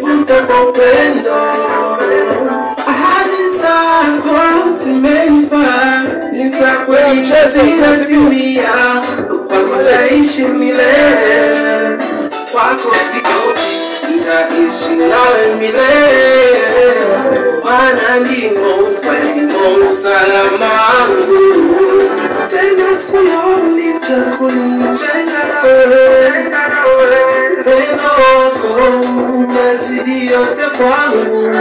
umenivuta kwa upendo, ahadi zako zimenifaa, ni za kweli zinatimia, kwako naishi milele, kwako sikopi, nitaishi nawe milele, maana ndimo ndimo usalama wangu, tena sioni cha Wako umezidi yote kwangu